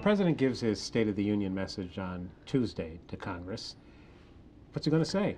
president gives his State of the Union message on Tuesday to Congress, what's he going to say?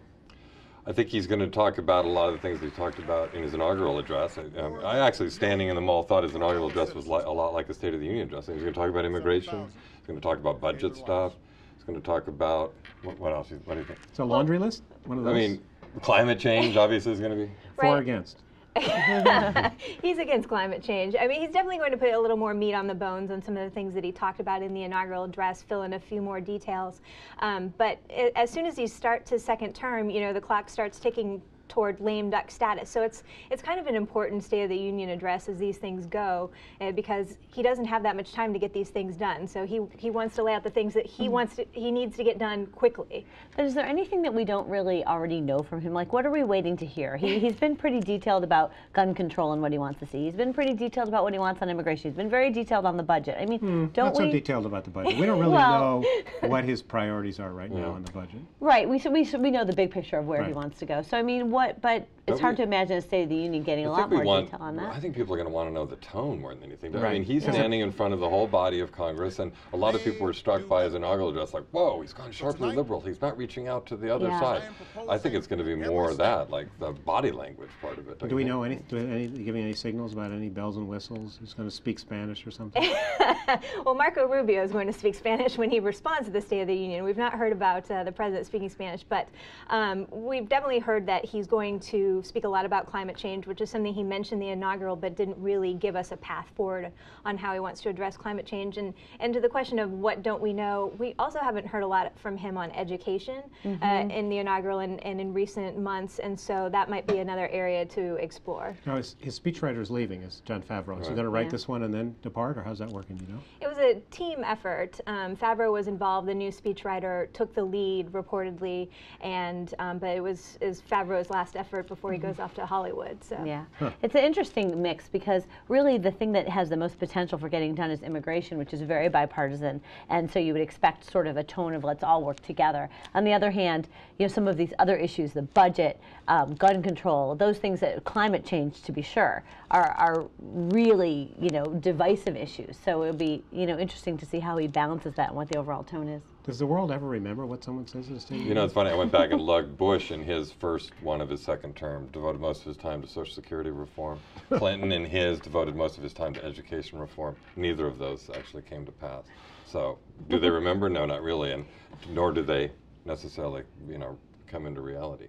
I think he's going to talk about a lot of the things he talked about in his inaugural address. I, um, I actually, standing in the mall, thought his inaugural address was li- a lot like the State of the Union address. He's going to talk about immigration. He's going to talk about budget stuff. He's going to talk about what, what else? What do you think? It's a laundry list? One of those? I mean, climate change obviously is going to be. for or against? he's against climate change. I mean, he's definitely going to put a little more meat on the bones on some of the things that he talked about in the inaugural address, fill in a few more details. Um, but as soon as he starts his second term, you know, the clock starts ticking toward lame duck status. So it's it's kind of an important State of the Union address as these things go, uh, because he doesn't have that much time to get these things done. So he he wants to lay out the things that he wants to he needs to get done quickly. But is there anything that we don't really already know from him? Like, what are we waiting to hear? He, he's been pretty detailed about gun control and what he wants to see. He's been pretty detailed about what he wants on immigration. He's been very detailed on the budget. I mean, don't Not so we? detailed about the budget. We don't really Well- know what his priorities are right now in the budget. Right. We should, we should, we know the big picture of where he wants to go. So I mean, what? But it's But hard we- to imagine a State of the Union getting a I lot think we more want. detail on that. I think people are going to want to know the tone more than anything. I mean, he's Yeah. standing in front of the whole body of Congress, and a lot of people were struck by his inaugural address, like, "Whoa, he's gone sharply liberal. He's not reaching out to the other Yeah. side." I think it's going to be more of that, like the body language part of it. don't we think? know any, do any, giving any signals about any bells and whistles? Who's going to speak Spanish or something? well, Marco Rubio is going to speak Spanish when he responds to the State of the Union. We've not heard about uh, the president speaking Spanish, but um, we've definitely heard that he's going to speak a lot about climate change, which is something he mentioned in the inaugural, but didn't really give us a path forward on how he wants to address climate change. And, and to the question of what don't we know, we also haven't heard a lot from him on education uh, in the inaugural and, and in recent months, and so that might be another area to explore. now, his, his speechwriter is leaving, is John Favreau. Is he going to write Yeah. this one and then depart, or how's that working? You know? It was a team effort. Um, Favreau was involved. The new speechwriter took the lead, reportedly, and um, but it was is Favreau's last effort before he goes off to Hollywood. So Yeah. It's an interesting mix because really the thing that has the most potential for getting done is immigration, which is very bipartisan. And so you would expect sort of a tone of let's all work together. On the other hand, you know, some of these other issues, the budget, um, gun control, those things that climate change, to be sure, are, are really, you know, divisive issues. So it would be, you know, interesting to see how he balances that and what the overall tone is. Does the world ever remember what someone says in a State You know, it's funny. I went back and looked. Bush, in his first one of his second term, devoted most of his time to Social Security reform. Clinton, in his, devoted most of his time to education reform. Neither of those actually came to pass. So, do they remember? No, not really, and nor do they necessarily, you know, come into reality.